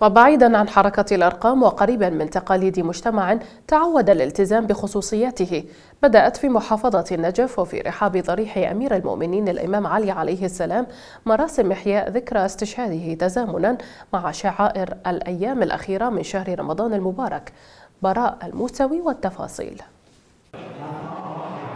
وبعيدا عن حركة الأرقام وقريبا من تقاليد مجتمع تعود الالتزام بخصوصياته. بدأت في محافظة النجف وفي رحاب ضريح أمير المؤمنين الإمام علي عليه السلام مراسم إحياء ذكرى استشهاده تزامنا مع شعائر الأيام الأخيرة من شهر رمضان المبارك. براء الموسوي والتفاصيل.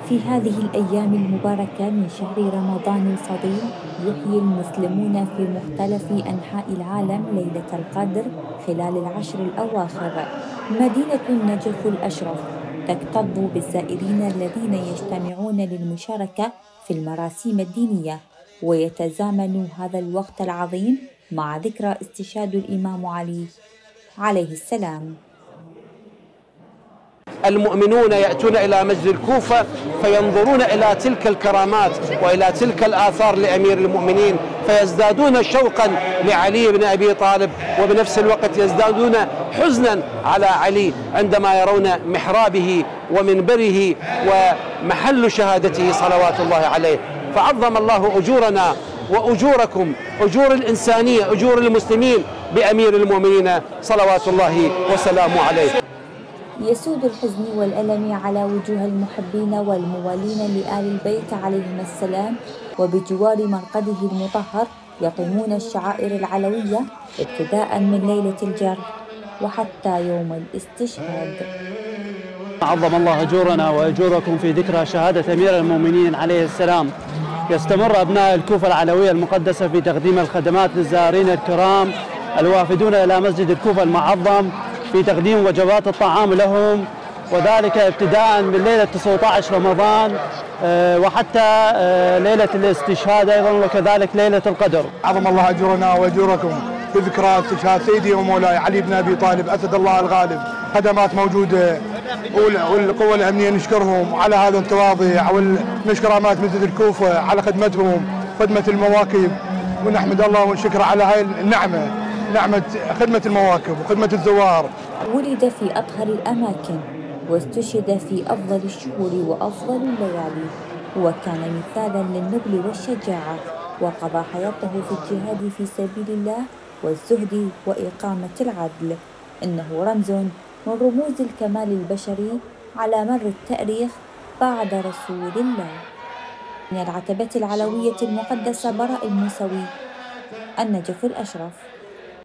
في هذه الأيام المباركة من شهر رمضان الفضيل يحيي المسلمون في مختلف أنحاء العالم ليلة القدر خلال العشر الأواخر. مدينة النجف الأشرف تكتظ بالزائرين الذين يجتمعون للمشاركة في المراسيم الدينية ويتزامن هذا الوقت العظيم مع ذكرى استشهاد الإمام علي عليه السلام. المؤمنون يأتون إلى مسجد الكوفة فينظرون إلى تلك الكرامات وإلى تلك الآثار لأمير المؤمنين فيزدادون شوقا لعلي بن أبي طالب وبنفس الوقت يزدادون حزنا على علي عندما يرون محرابه ومنبره ومحل شهادته صلوات الله عليه. فعظم الله أجورنا وأجوركم أجور الإنسانية أجور المسلمين بأمير المؤمنين صلوات الله وسلامه عليه. يسود الحزن والألم على وجوه المحبين والموالين لآل البيت عليهم السلام وبجوار مرقده المطهر يقيمون الشعائر العلوية ابتداء من ليلة الجرح وحتى يوم الاستشهاد. عظم الله أجورنا وأجوركم في ذكرى شهادة أمير المؤمنين عليه السلام. يستمر أبناء الكوفة العلوية المقدسة في تقديم الخدمات للزائرين الكرام الوافدون إلى مسجد الكوفة المعظم في تقديم وجبات الطعام لهم وذلك ابتداء من ليلة 19 رمضان آه، وحتى آه، ليلة الاستشهاد أيضا وكذلك ليلة القدر. عظم الله أجرنا وأجوركم في ذكرى استشهاد سيدي ومولاي علي بن أبي طالب أسد الله الغالب. خدمات موجودة والقوى الأمنية نشكرهم على هذا التواضع ونشكر أمات مسجد الكوفة على خدمتهم خدمة المواكب. ونحمد الله ونشكر على هاي النعمة. نعمة خدمة المواكب وخدمة الزوار. ولد في أطهر الأماكن واستشهد في أفضل الشهور وأفضل الليالي. وكان مثالا للنبل والشجاعة وقضى حياته في الجهاد في سبيل الله والزهد وإقامة العدل. إنه رمز من رموز الكمال البشري على مر التاريخ بعد رسول الله. من العتبة العلوية المقدسة براء الموسوي النجف الأشرف.